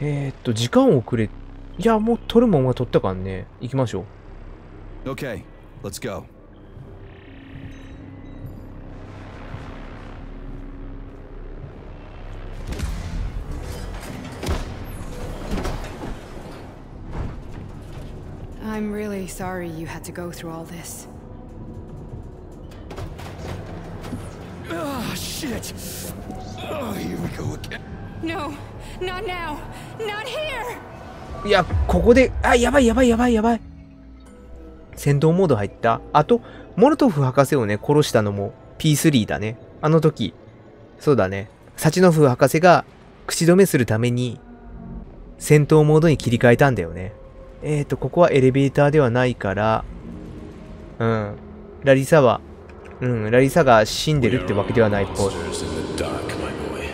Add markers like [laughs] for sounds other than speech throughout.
えー、っと、時間遅れ。いや、もう取るもんは取ったからね。行きましょう。 Okay, let's go. I'm really sorry you had to go through all this. Shit! Oh, here we go again. No, not now! Not here! いや、ここで、あ、やばいやばいやばいやばい。戦闘モード入った？あと、モルトフ博士をね、殺したのも P3 だね。あの時。そうだね。サチノフ博士が口止めするために、戦闘モードに切り替えたんだよね。えーと、ここはエレベーターではないから、うん。ラリサは、うん、ラリサが死んでるってわけではないっぽい。 Monsters in the dark, my boy.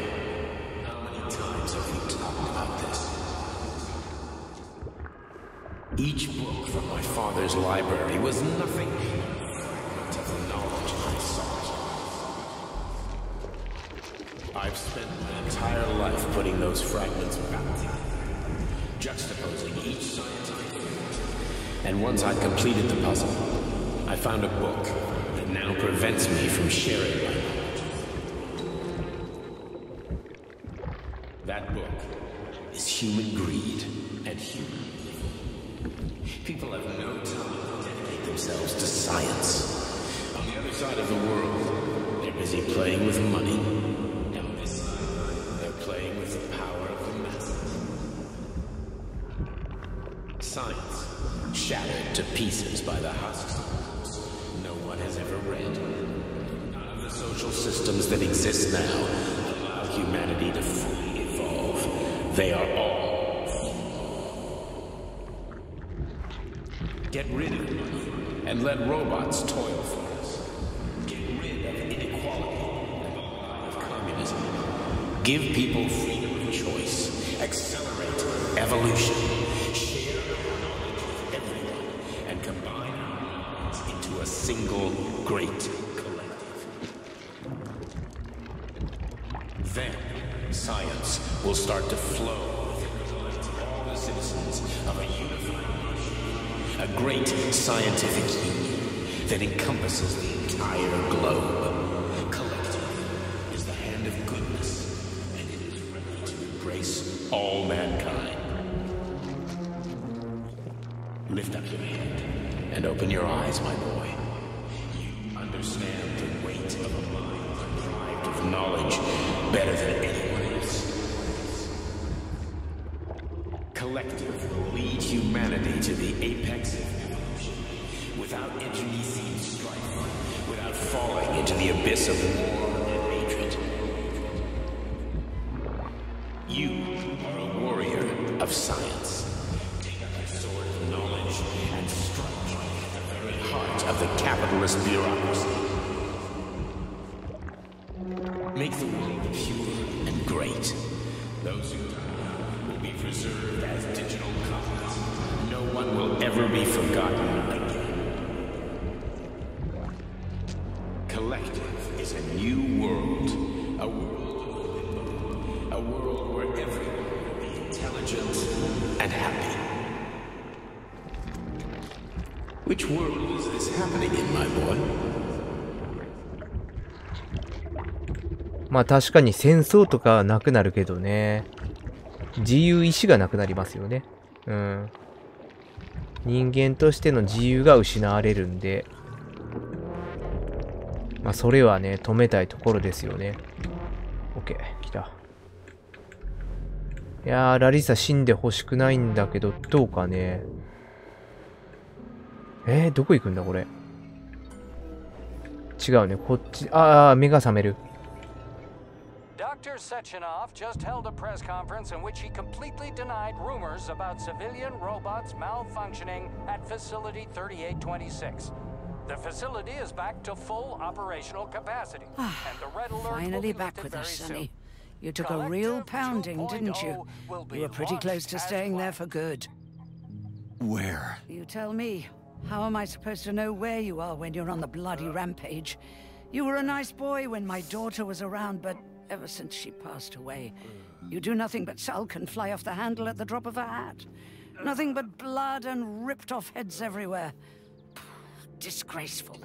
How many times have we talked about this? Each book from my father's library was nothing but of the knowledge I sought. I've spent my entire life putting those fragments back together, juxtaposing each scientific fact. And once I'd completed the puzzle, I found a book that now prevents me from sharing my knowledge. That book is human greed and human. People have no time to dedicate themselves to science. On the other side of the world, they're busy playing with money. This they're playing with the power of the masses. Science, shattered to pieces by the husks ever read. None of the social systems that exist now allow humanity to fully evolve. They are all. Get rid of money and let robots toil for us. Get rid of inequality and of communism. Give people freedom of choice. Accelerate evolution. Scientific union that encompasses the entire globe. Collective is the hand of goodness, and it is ready to embrace all mankind. Lift up your head and open your eyes, my into the abyss of war and hatred. You are a warrior of science. Take up your sword of knowledge and strike at the very heart of the capitalist bureaucracy. Make the world pure and great. Those who die will be preserved as digital copies. No one will ever be forgotten is a new world. A world a world where everyone will be intelligent and happy. Which world is this happening in, my boy? まあ確かに戦争とかはなくなるけどね。自由意志がなくなりますよね。うん。人間としての自由が失われるんで。まあそれはね、止めたいところですよね。OK、来た。いやー、ラリサ死んでほしくないんだけど、どうかね。えー、どこ行くんだこれ。違うね、こっち、あー、目が覚める。Dr. Sechenov just held a press conference in which he completely denied rumors about civilian robots malfunctioning at Facility 3826. The facility is back to full operational capacity, ah, and the red alert will Finally be back with us. Sonny. You took a real pounding, didn't you? 2.0 will be You were pretty close to as staying there for good. Where? You tell me. How am I supposed to know where you are when you're on the bloody uh. rampage? You were a nice boy when my daughter was around, but ever since she passed away, you do nothing but sulk and fly off the handle at the drop of a hat. Nothing but blood and ripped off heads everywhere. Disgraceful.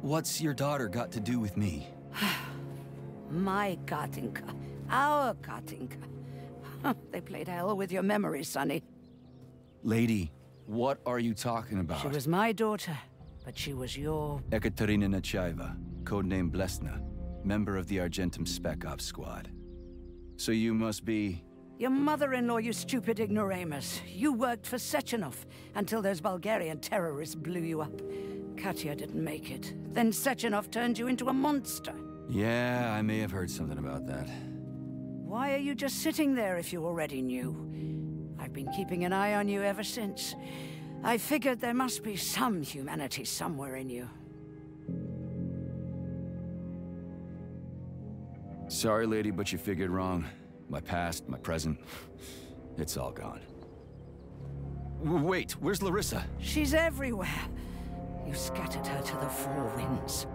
What's your daughter got to do with me? [sighs] My Katinka. Our Katinka. [laughs] they played hell with your memory, Sonny. Lady, what are you talking about? She was my daughter, but she was your... Ekaterina Nechaeva, codename Blesna, member of the Argentum Spec Ops squad. So you must be... Your mother-in-law, you stupid ignoramus. You worked for Sechenov until those Bulgarian terrorists blew you up. Katya didn't make it. Then Sechenov turned you into a monster. Yeah, I may have heard something about that. Why are you just sitting there if you already knew? I've been keeping an eye on you ever since. I figured there must be some humanity somewhere in you. Sorry, lady, but you figured wrong. My past, my present, it's all gone. W wait, where's Larissa? She's everywhere. You scattered her to the four winds.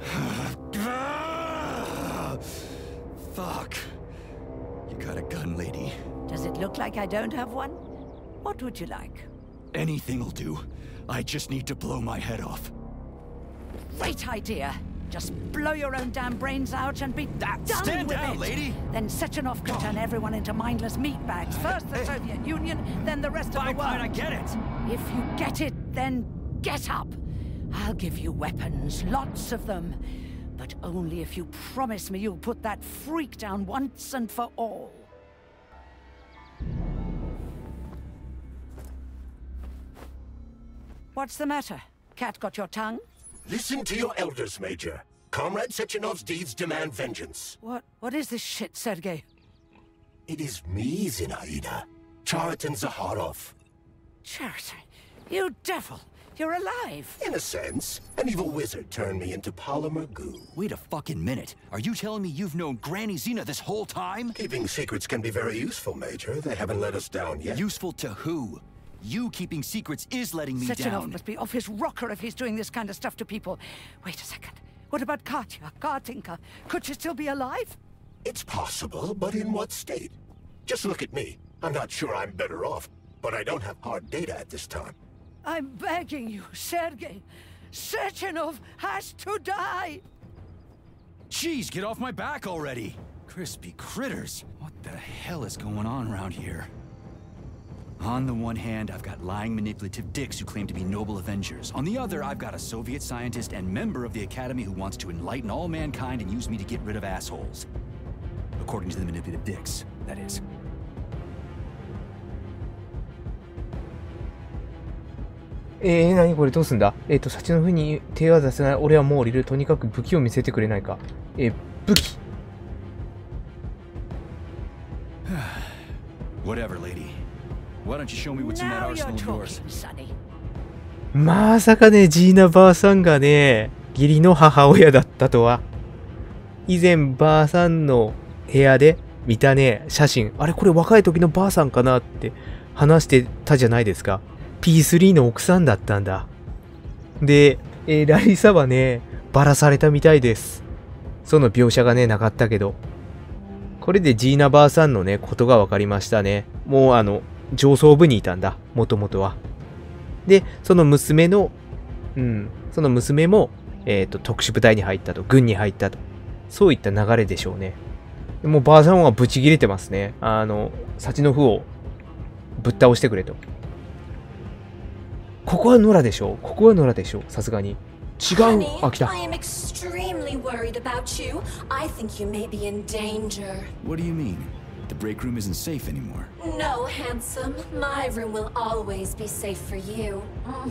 [sighs] Fuck. You got a gun, lady. Does it look like I don't have one? What would you like? Anything'll do. I just need to blow my head off. Great idea. Just blow your own damn brains out and be done stand with down, it. lady. Then Sechenov could turn everyone into mindless meatbags. First the Soviet Union, then the rest of the world. fine, I get it. If you get it, then get up. I'll give you weapons, lots of them. But only if you promise me you'll put that freak down once and for all. What's the matter? Cat got your tongue? Listen to your elders, Major. Comrade Sechenov's deeds demand vengeance. What what is this shit, Sergei? It is me, Zinaida. Chariton Zaharov. Chariton? you devil! You're alive! In a sense, an evil wizard turned me into polymer goo. Wait a fucking minute. Are you telling me you've known Granny Xena this whole time? Keeping secrets can be very useful, Major. They haven't let us down yet. Useful to who? You keeping secrets is letting me Sechenov down. must be off his rocker if he's doing this kind of stuff to people. Wait a second. What about Katya, Katinka? Could she still be alive? It's possible, but in what state? Just look at me. I'm not sure I'm better off, but I don't have hard data at this time. I'm begging you, Sergei. Sechenov has to die! Jeez, get off my back already! Crispy critters! What the hell is going on around here? On the one hand, I've got lying manipulative dicks who claim to be noble avengers. On the other, I've got a Soviet scientist and member of the Academy who wants to enlighten all mankind and use me to get rid of assholes. According to the manipulative dicks, that is. えー、何これどうすんだえっ、と、幸のふうに手は出せない。俺はもう降りる。とにかく武器を見せてくれないか。えー、武器。Whatever, lady. まさかね、ジーナばあさんがね、義理の母親だったとは。以前、ばあさんの部屋で見たね、写真。あれ、これ若い時のばあさんかなって話してたじゃないですか。P3 の奥さんだったんだ。で、えーラリサはね、バラされたみたいです。その描写がね、なかったけど。これでジーナばあさんのね、ことが分かりましたね。もうあの、上層部にいたんだ。もともとは。で、その娘の、うん、その娘も、えっ、と、特殊部隊に入ったと、軍に入ったと。そういった流れでしょうね。もうばあさんはブチ切れてますね。あの、幸の符をぶっ倒してくれと。ここは野良でしょうここは野良でしょうさすがに。違うあ、来た I。am extremely worried about you. I think you may be in danger. What do you mean? The break room isn't safe anymore. No, handsome. My room will always be safe for you. Mm,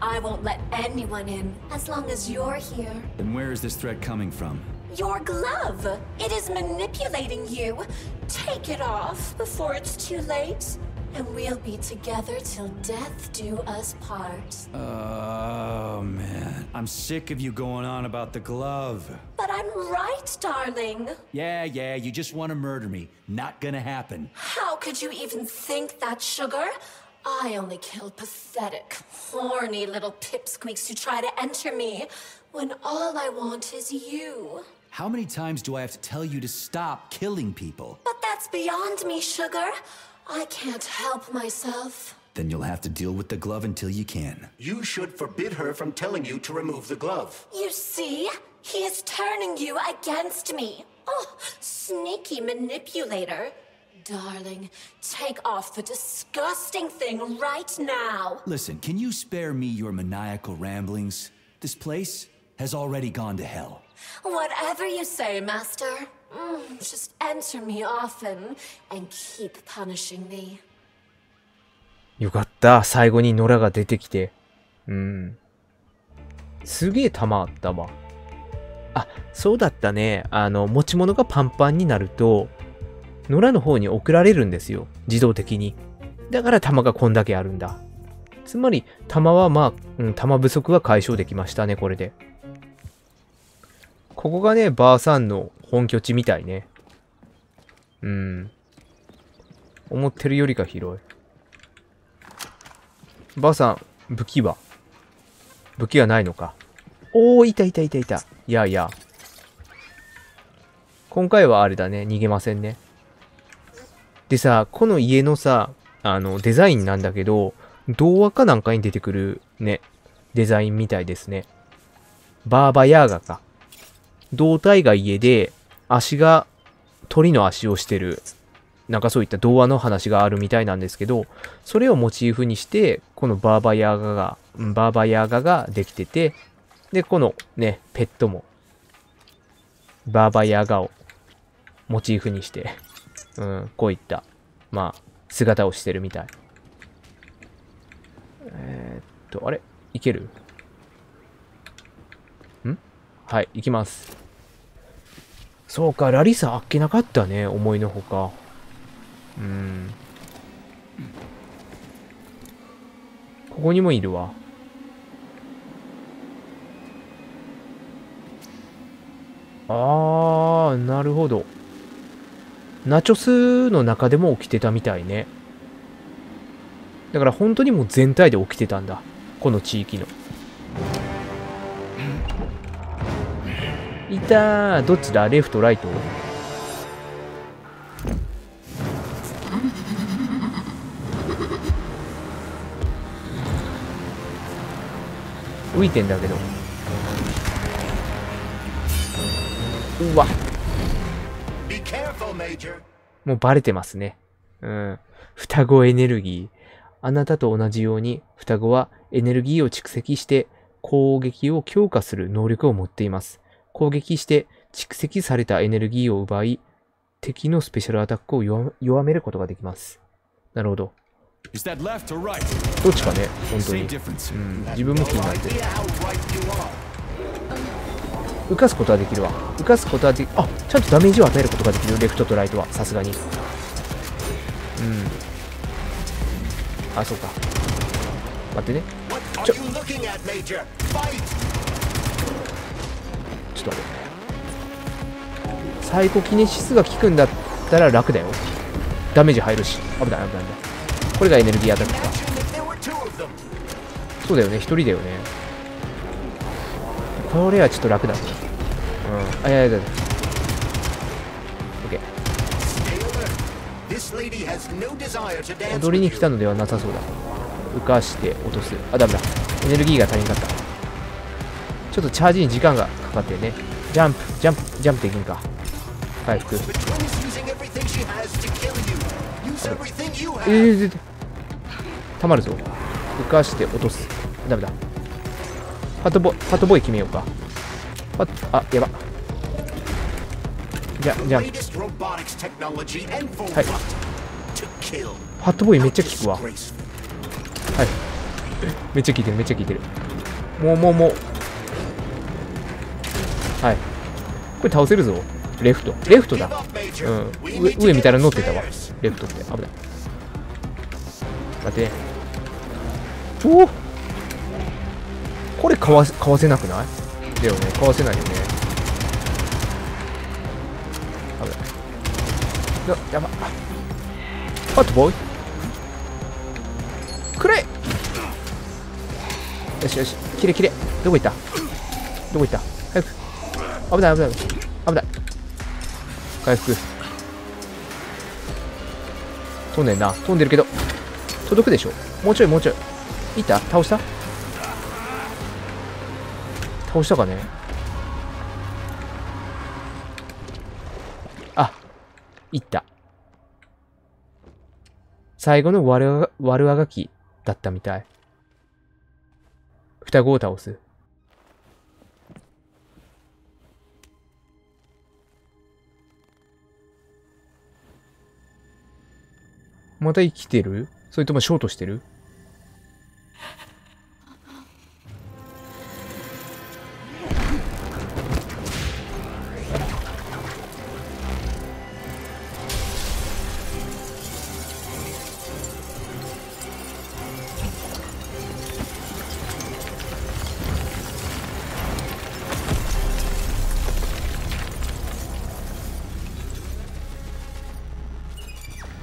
I won't let anyone in as long as you're here. Then where is this threat coming from? Your glove. It is manipulating you. Take it off before it's too late. And we'll be together till death do us part. Oh, man. I'm sick of you going on about the glove. But I'm right, darling. Yeah, yeah, you just want to murder me. Not gonna happen. How could you even think that, sugar? I only killed pathetic, horny little pipsqueaks who try to enter me when all I want is you. How many times do I have to tell you to stop killing people? But that's beyond me, Sugar. I can't help myself. Then you'll have to deal with the glove until you can. You should forbid her from telling you to remove the glove. You see? He is turning you against me. Oh, sneaky manipulator. Darling, take off the disgusting thing right now. Listen, can you spare me your maniacal ramblings? This place has already gone to hell. Whatever you say, Master. Mm, just enter me often and keep punishing me. よかった。最後に野良が出てきて。うん。すげえ弾あったわ。あ、そうだったね。あの、持ち物がパンパンになると、野良の方に送られるんですよ。自動的に。だから弾がこんだけあるんだ。つまり、弾はまあ、うん、弾不足は解消できましたね、これで。ここがね、ばあさんの本拠地みたいね。うん。思ってるよりか広い。ばあさん、武器は？武器はないのか？おー、いたいたいたいた。いやいや。今回はあれだね、逃げませんね。でさ、この家のさ、あの、デザインなんだけど、童話かなんかに出てくるね、デザインみたいですね。バーバヤーガか。胴体が家で、足が鳥の足をしてるなんかそういった童話の話があるみたいなんですけど、それをモチーフにして、このバーバヤーガが、バーバヤーガができてて、で、このね、ペットも、バーバヤーガをモチーフにして、うん、こういった、まあ、姿をしてるみたい。えーっと、あれ？いける？ん？はい、行きます。そうか、ラリサあっけなかったね、思いのほか。うん。ここにもいるわ。あー、なるほど。ナチョスの中でも起きてたみたいね。だから本当にもう全体で起きてたんだ。この地域の。たー。どっちだ？レフト、ライト？浮いてんだけど。うわ、もうバレてますね。うん。双子エネルギー。あなたと同じように、双子はエネルギーを蓄積して攻撃を強化する能力を持っています。攻撃して蓄積されたエネルギーを奪い、敵のスペシャルアタックを弱弱めることができます。なるほど。どっちかね、本当に。うん、自分も気になってる。浮かすことはできるわ。浮かすことはでき、あ、ちゃんとダメージを与えることができる、レフトとライトは、さすがに。うん。あ、そうか。待ってね。ちょっと待って。サイコキネシスが効くんだったら楽だよ。ダメージ入るし。危ない危ない危ない。これがエネルギーアタックか。そうだよね、一人だよね。これはちょっと楽だ。うん。あ、いやいやいや。オッケー。踊りに来たのではなさそうだ。浮かして落とす。あ、ダメだ。エネルギーが足りんかった。ちょっとチャージに時間がかかってね。ジャンプジャンプジャンプできんか。回復。ええ、たまるぞ。浮かして落とす。ダメだ。パトボパトボーイ決めようか。あやば。じゃじゃはい。ハットボーイめっちゃ効くわ。はい。めっちゃ効いてるめっちゃ効いてる。もうもうもう。はい。これ倒せるぞ。レフト。レフトだ。うん。上上見たら乗ってたわ。レフトって。危ない。待って。おおこれかわせ、かわせなくない？だよね。かわせないよね。危ない。や、やば。パットボーイよしよしきれきれどこ行った？どこ行った？早く危ない危ない。危ない。回復。飛んでんな。飛んでるけど。届くでしょ。もうちょいもうちょい。いった？倒した？倒したかね？あいった。最後の悪あ悪あがきだったみたい。双子を倒す。また生きてる？それともショートしてる？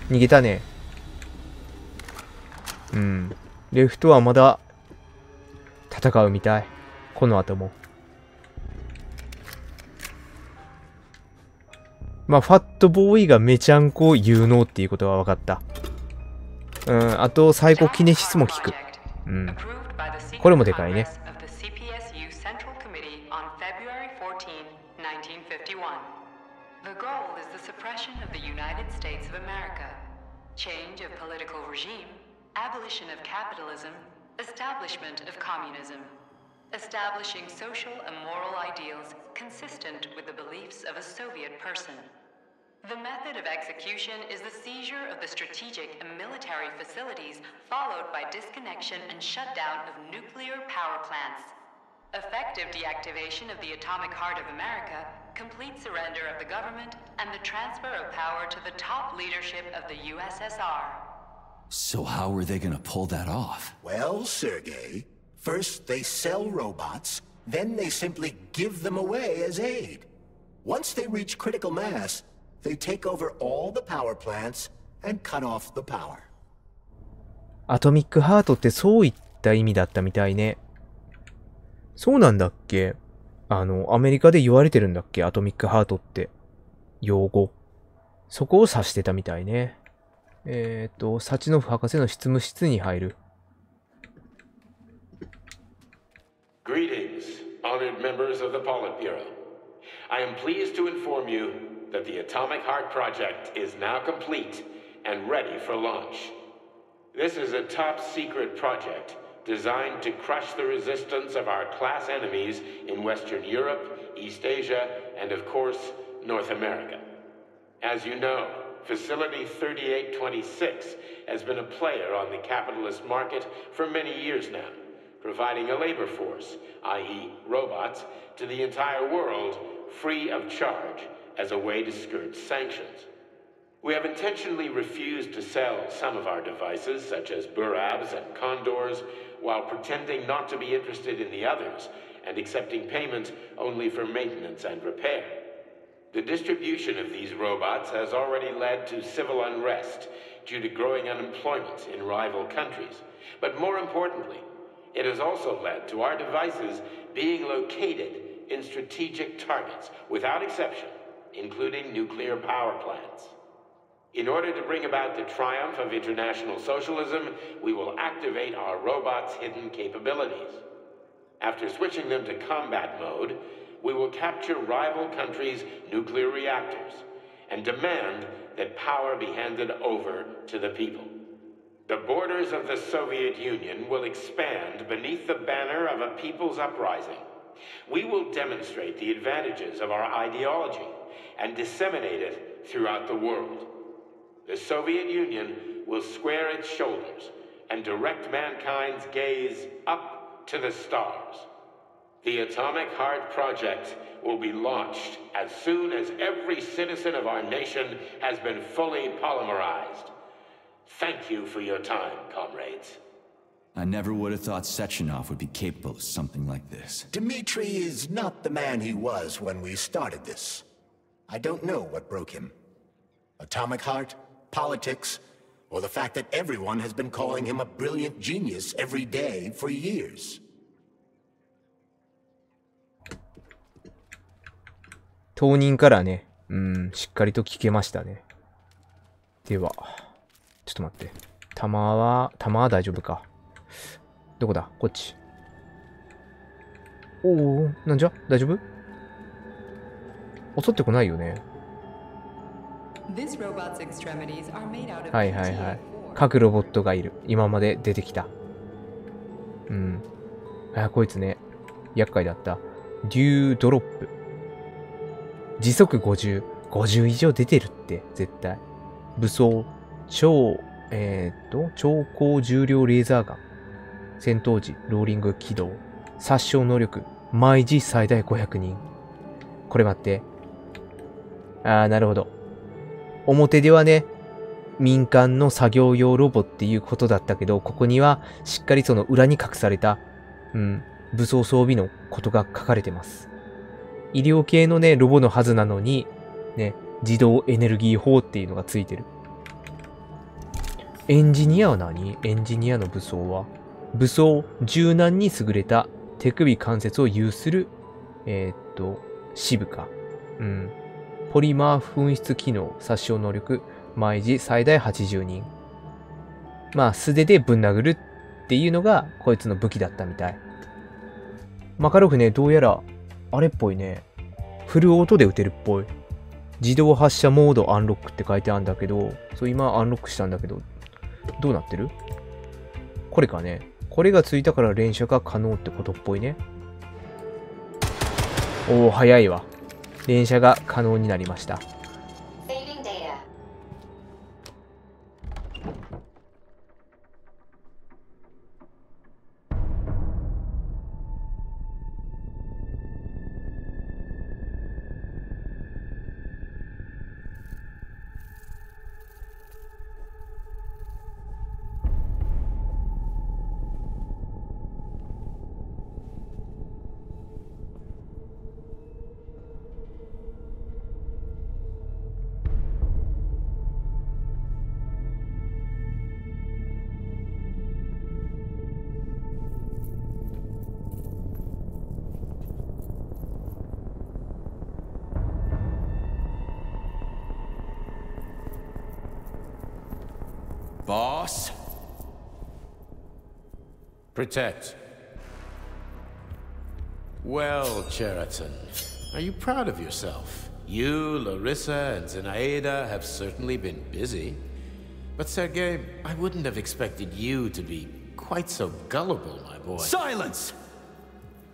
逃げたね。レフトはまだ戦うみたい。この後も。まあ、ファットボーイがめちゃんこ有能っていうことは分かった。うん、あと、サイコキネシスも効く。うん。これもでかいね。Ideals consistent with the beliefs of a Soviet person. The method of execution is the seizure of the strategic and military facilities, followed by disconnection and shutdown of nuclear power plants. Effective deactivation of the atomic heart of America, complete surrender of the government, and the transfer of power to the top leadership of the USSR. So how are they gonna pull that off? Well, Sergei, first they sell robots, then they simply give them away as aid. Once they reach critical mass, they take over all the power plants and cut off the power. アトミックハートってそういった意味だったみたいね。そうなんだっけあの、アメリカで言われてるんだっけアトミックハートって。用語。そこを指してたみたいね。えっ、ー、と、サチノフ博士の執務室に入る。Honored members of the Politburo. I am pleased to inform you that the Atomic Heart Project is now complete and ready for launch. This is a top secret project designed to crush the resistance of our class enemies in Western Europe, East Asia, and of course, North America. As you know, Facility 3826 has been a player on the capitalist market for many years now, providing a labor force, i.e., robots, to the entire world free of charge as a way to skirt sanctions. We have intentionally refused to sell some of our devices, such as Burabs and Condors, while pretending not to be interested in the others and accepting payment only for maintenance and repair. The distribution of these robots has already led to civil unrest due to growing unemployment in rival countries. But more importantly, it has also led to our devices being located in strategic targets without exception, including nuclear power plants. In order to bring about the triumph of international socialism, we will activate our robots' hidden capabilities. After switching them to combat mode, we will capture rival countries' nuclear reactors and demand that power be handed over to the people. The borders of the Soviet Union will expand beneath the banner of a people's uprising. We will demonstrate the advantages of our ideology and disseminate it throughout the world. The Soviet Union will square its shoulders and direct mankind's gaze up to the stars. The Atomic Heart Project will be launched as soon as every citizen of our nation has been fully polymerized. Thank you for your time, comrades. I never would have thought Sechenov would be capable of something like this. Dmitri is not the man he was when we started this. I don't know what broke him. Atomic heart, politics, or the fact that everyone has been calling him a brilliant genius every day for years. 当人からね、うん、しっかりと聞けましたね。では。ちょっと待って。弾は、弾は大丈夫か。どこだ？こっち。おお、なんじゃ？大丈夫？襲ってこないよね。はいはいはい PTA4. 各ロボットがいる。今まで出てきた。うん。あ、こいつね。厄介だった。デュードロップ。時速50。50以上出てるって、絶対。武装。超、えー、っと、超高重量レーザーガン。戦闘時、ローリング起動。殺傷能力。毎時最大500人。これ待って。あー、なるほど。表ではね、民間の作業用ロボっていうことだったけど、ここにはしっかりその裏に隠された、うん、武装装備のことが書かれてます。医療系のね、ロボのはずなのに、ね、自動エネルギー砲っていうのがついてる。エンジニアは何？エンジニアの武装は？武装、柔軟に優れた手首関節を有する、えーっと、支部か。うん。ポリマー紛失機能、殺傷能力、毎時最大80人。まあ、素手でぶん殴るっていうのが、こいつの武器だったみたい。マカロフね、どうやら、あれっぽいね。フルオートで撃てるっぽい。自動発射モードアンロックって書いてあるんだけど、そう今アンロックしたんだけど、どうなってる？これかね。これがついたから連射が可能ってことっぽいね。おお、早いわ。連射が可能になりました。Protect. Well, Cheriton, are you proud of yourself? You, Larissa, and Zenaida have certainly been busy. But Sergei, I wouldn't have expected you to be quite so gullible, my boy. Silence!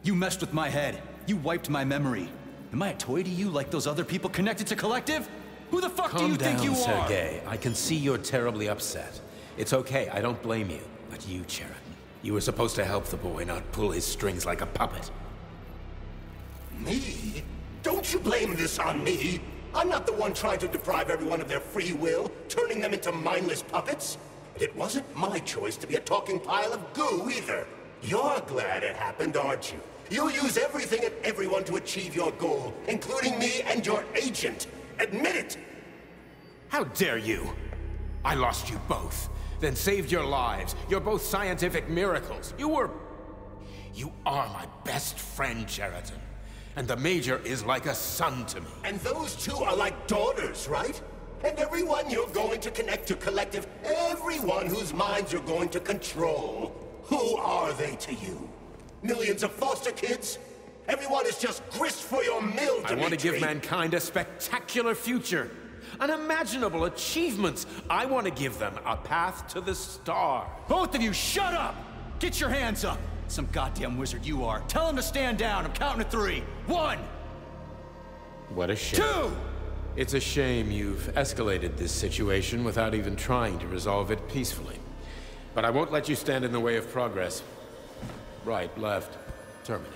You messed with my head. You wiped my memory. Am I a toy to you like those other people connected to Collective? Who the fuck do you down, think you are? Sergei. I can see you're terribly upset. It's okay, I don't blame you. But you, Cheriton, you were supposed to help the boy, not pull his strings like a puppet. Me? Don't you blame this on me? I'm not the one trying to deprive everyone of their free will, turning them into mindless puppets. And it wasn't my choice to be a talking pile of goo either. You're glad it happened, aren't you? You'll use everything and everyone to achieve your goal, including me and your agent. Admit it! How dare you! I lost you both, then saved your lives. You're both scientific miracles. You were. You are my best friend, Sheraton. And the Major is like a son to me. And those two are like daughters, right? And everyone you're going to connect to Collective, everyone whose minds you're going to control. Who are they to you? Millions of foster kids? Everyone is just grist for your mill, I want to give mankind a spectacular future Unimaginable achievements. I want to give them a path to the star. Both of you, shut up! Get your hands up! Some goddamn wizard you are. Tell him to stand down. I'm counting to three. One, What a shame. two! It's a shame you've escalated this situation without even trying to resolve it peacefully. But I won't let you stand in the way of progress. Right, left, terminate.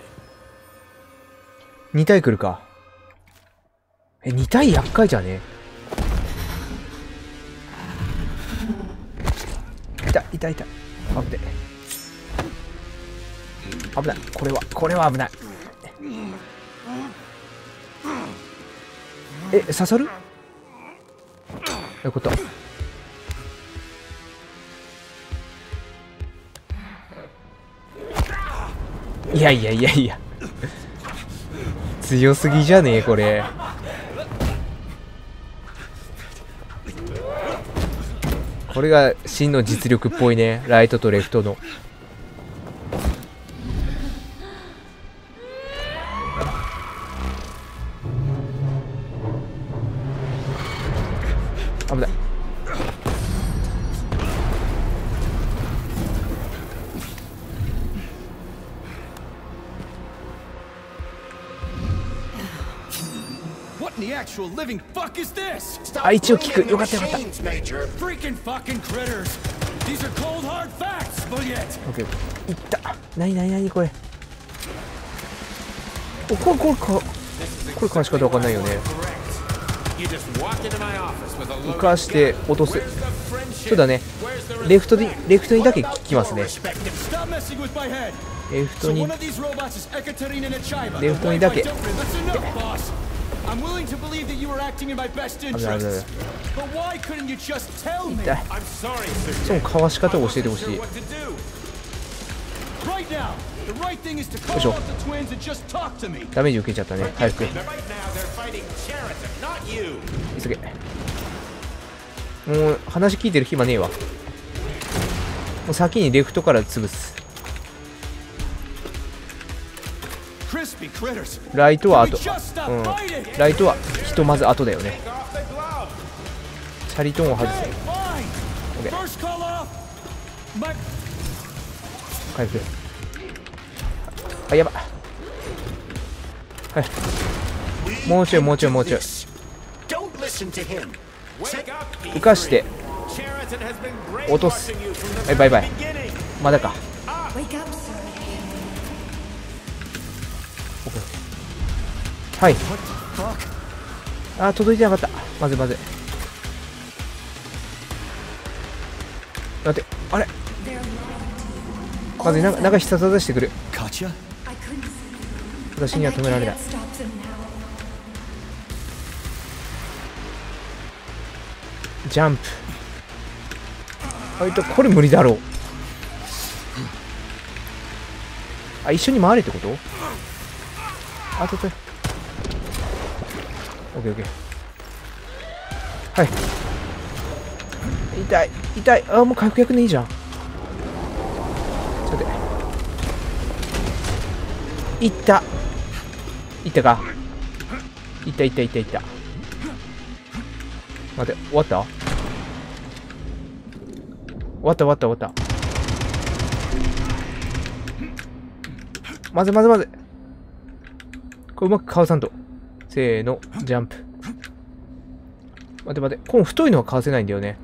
2体来るか。え、2体厄介じゃね いた、いた、いた。危ね危ない。これは、これは危ない。え、刺さる？よかった。いやいやいやいや。強すぎじゃねえ、これ。これが真の実力っぽいね。ライトとレフトの。危ない。あ、一を聞く。よかったよかった。オッケーいった何何何これおこれこれかこれ監視方わかんないよね浮かして落とすそうだねレフトにレフトにだけ聞きますねレフトにレフトにだけ I'm willing to believe that you were acting in my bestinterests. But why couldn't you just tell me? I'm sorry, sir. そのかわし方を教えてほしい? Right now! The right thing is to call out the twins and just talk to me! ダメージ受けちゃったね回復 Right now, they're fighting Cheriton, not you. 急げもう話聞いてる暇ねえわもう先にレフトから潰すライトはあと、ライトはひとまず後だよねチャリトンを外せ OK 回復あやばもうちょいもうちょいもうちょい浮かして落とすバイバイまだかはい。あー届いてなかった。まずいまずい。待ってあれ？まずい。なんかなんか必殺技してくる。私には止められない.ジャンプ。あいとこれ無理だろう。あ一緒に回れってこと？あととオッケーオッケー。はい。痛い痛い。あもう回復薬ねいいじゃん。ちょっと待って。いった。いったか。いったいったいったいった。待って終わった？終わった終わった終わった。まずいまずいまずいこれうまくかわさんと。せーのジャンプ。待て待ってこの太いのはかわせないんだよね。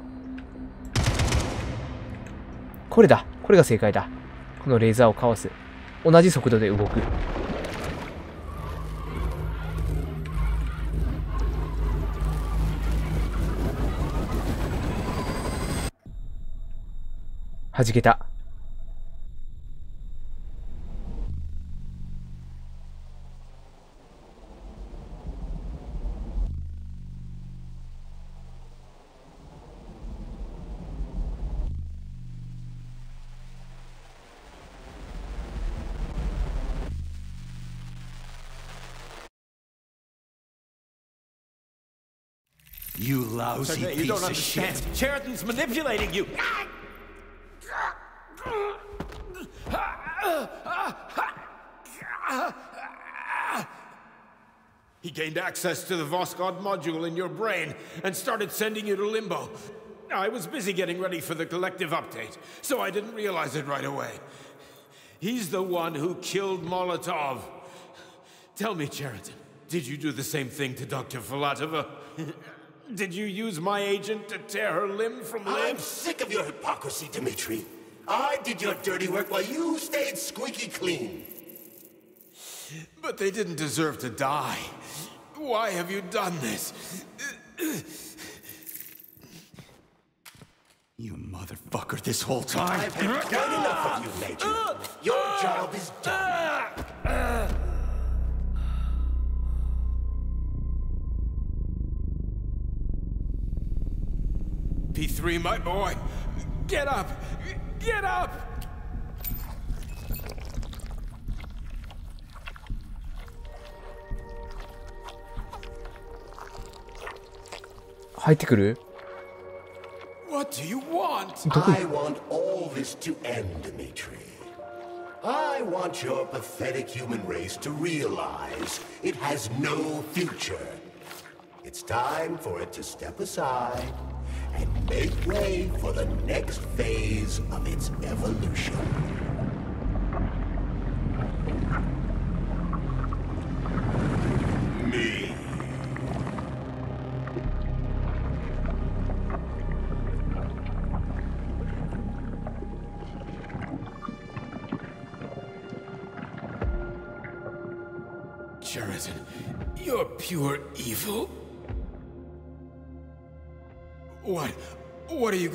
これだ。これが正解だ。このレーザーをかわす。同じ速度で動く。はじけた「You lousy You piece don't of understand. shit! Cheriton's manipulating you. He gained access to the Voskhod module in your brain and started sending you to limbo. I was busy getting ready for the collective update, so I didn't realize it right away. He's the one who killed Molotov. Tell me, Cheriton, did you do the same thing to Dr. Filatova? Did you use my agent to tear her limb from limb? I'm sick of your hypocrisy, Dimitri. I did your dirty work while you stayed squeaky clean. But they didn't deserve to die. Why have you done this? You motherfucker this whole time! I've had quite enough of you, Major. Your job is done. P3, my boy! Get up! Get up! What do you want? I want all this to end, Dimitri. I want your pathetic human race to realize it has no future. It's time for it to step aside make way for the next phase of its evolution.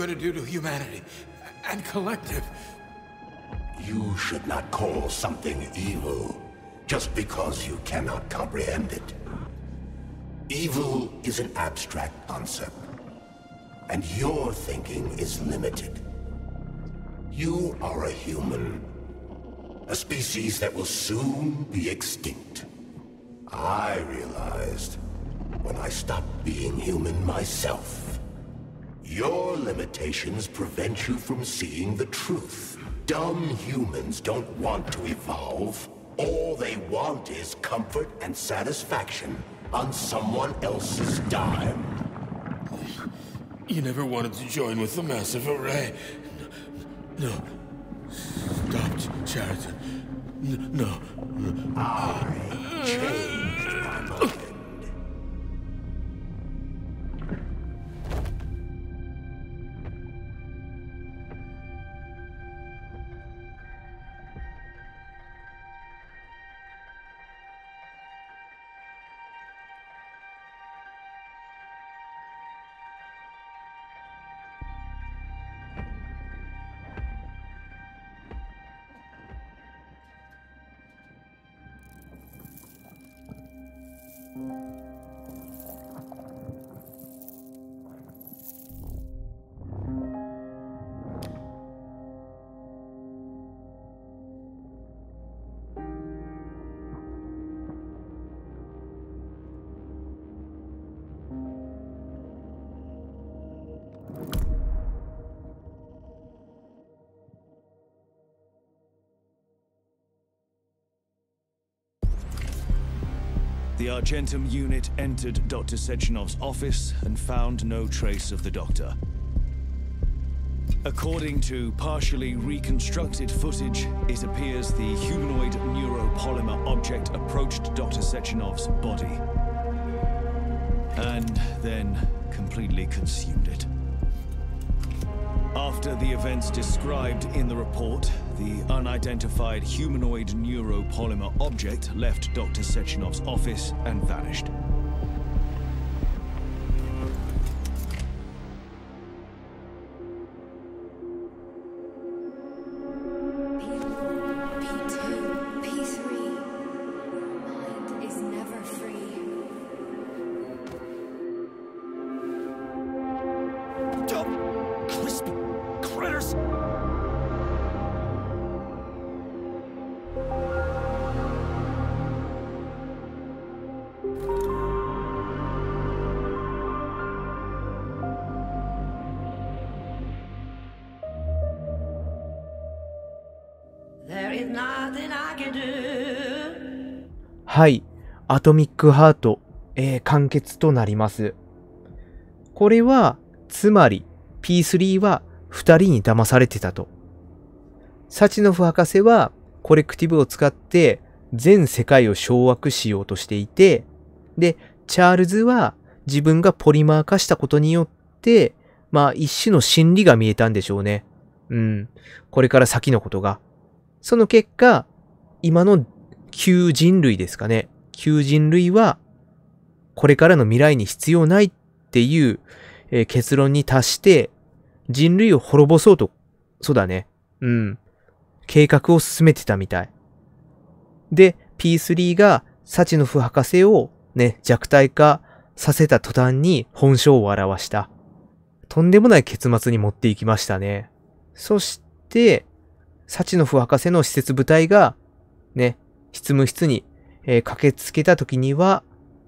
Going to do to humanity and collective? You should not call something evil just because you cannot comprehend it. Evil is an abstract concept, and your thinking is limited. You are a human, a species that will soon be extinct. I realized when I stopped being human myself. Your limitations prevent you from seeing the truth. Dumb humans don't want to evolve. All they want is comfort and satisfaction on someone else's dime. You never wanted to join with the massive array. No. Stop, Sheridan. N- No. I changed The Argentum unit entered Dr. Sechenov's office and found no trace of the doctor. According to partially reconstructed footage, it appears the humanoid neuropolymer object approached Dr. Sechenov's body and then completely consumed it. After the events described in the report, the unidentified humanoid neuropolymer object left Dr. Sechenov's office and vanished. はい。アトミックハート、えー完結となります。これは、つまり、P3 は二人に騙されてたと。サチノフ博士は、コレクティブを使って、全世界を掌握しようとしていて、で、チャールズは自分がポリマー化したことによって、まあ一種の真理が見えたんでしょうね。うん。これから先のことが。その結果、今の旧人類ですかね。旧人類は、これからの未来に必要ないっていう、えー結論に達して、人類を滅ぼそうと、そうだね。うん。計画を進めてたみたい。で、P3 がサチノフ博士をね、弱体化させた途端に本性を表した。とんでもない結末に持っていきましたね。そして、サチノフ博士の施設部隊が、ね、執務室に、えー駆けつけた時には、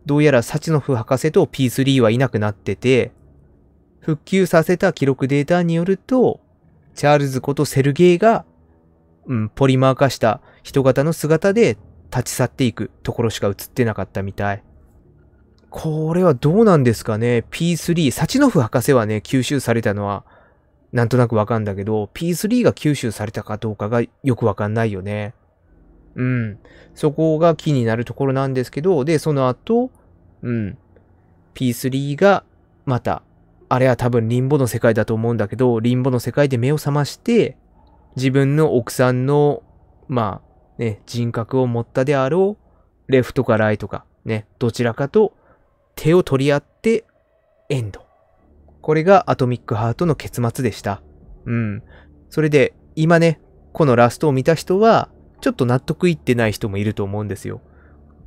どうやらサチノフ博士と P3 はいなくなってて、復旧させた記録データによると、チャールズことセルゲイが、うん、ポリマー化した人型の姿で立ち去っていくところしか映ってなかったみたい。これはどうなんですかね ?P3、サチノフ博士はね、吸収されたのは、なんとなくわかんだけど、P3 が吸収されたかどうかがよくわかんないよね。うん。そこが気になるところなんですけど、で、その後、うん。P3 が、また、あれは多分リンボの世界だと思うんだけど、リンボの世界で目を覚まして、自分の奥さんの、まあ、ね、人格を持ったであろう、レフトかライトか、ね、どちらかと手を取り合って、エンド。これがアトミックハートの結末でした。うん。それで、今ね、このラストを見た人は、ちょっと納得いってない人もいると思うんですよ。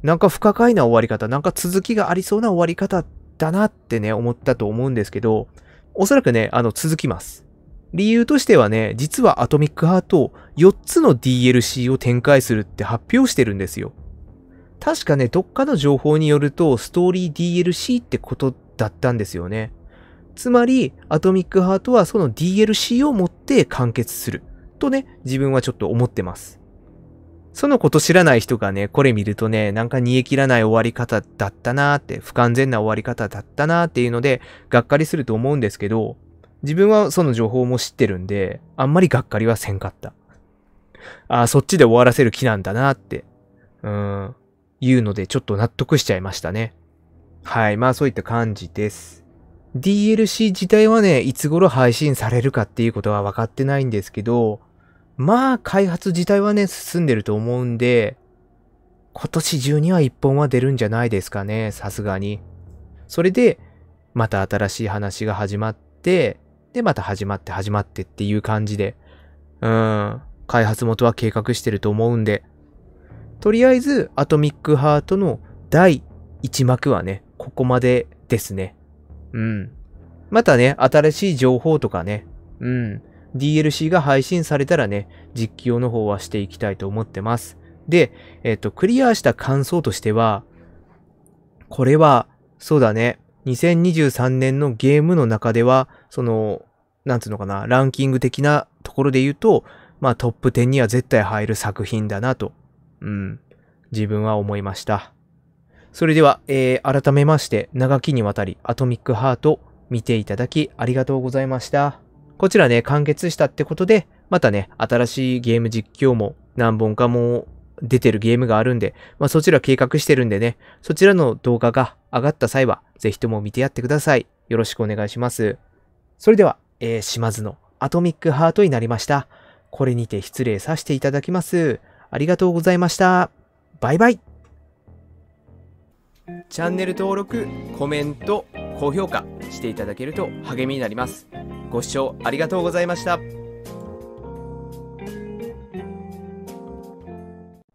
なんか不可解な終わり方、なんか続きがありそうな終わり方だなってね、思ったと思うんですけど、おそらくね、あの、続きます。理由としてはね、実はアトミックハート4つの DLC を展開するって発表してるんですよ。確かね、どっかの情報によると、ストーリー DLC ってことだったんですよね。つまり、アトミックハートはその DLC を持って完結する。とね、自分はちょっと思ってます。そのこと知らない人がね、これ見るとね、なんか煮え切らない終わり方だったなーって、不完全な終わり方だったなーっていうので、がっかりすると思うんですけど、自分はその情報も知ってるんで、あんまりがっかりはせんかった。ああ、そっちで終わらせる気なんだなって、うーん、いうのでちょっと納得しちゃいましたね。はい、まあそういった感じです。DLC 自体はね、いつ頃配信されるかっていうことは分かってないんですけど、まあ、開発自体はね、進んでると思うんで、今年中には一本は出るんじゃないですかね、さすがに。それで、また新しい話が始まって、で、また始まって始まってっていう感じで、うん、開発元は計画してると思うんで、とりあえず、アトミックハートの第1幕はね、ここまでですね。うん。またね、新しい情報とかね、うん、DLC が配信されたらね、実況の方はしていきたいと思ってます。で、えっと、クリアした感想としては、これは、そうだね、2023年のゲームの中では、その、なんつうのかな、ランキング的なところで言うと、まあトップ10には絶対入る作品だなと、うん、自分は思いました。それでは、えー、改めまして、長きにわたりアトミックハート見ていただきありがとうございました。こちらね、完結したってことで、またね、新しいゲーム実況も何本かも出てるゲームがあるんで、まあそちら計画してるんでね、そちらの動画が上がった際は、ぜひとも見てやってください。よろしくお願いします。それでは、えー、島津のアトミックハートになりました。これにて失礼させていただきます。ありがとうございました。バイバイ。チャンネル登録、コメント、高評価していただけると励みになります。ご視聴ありがとうございました。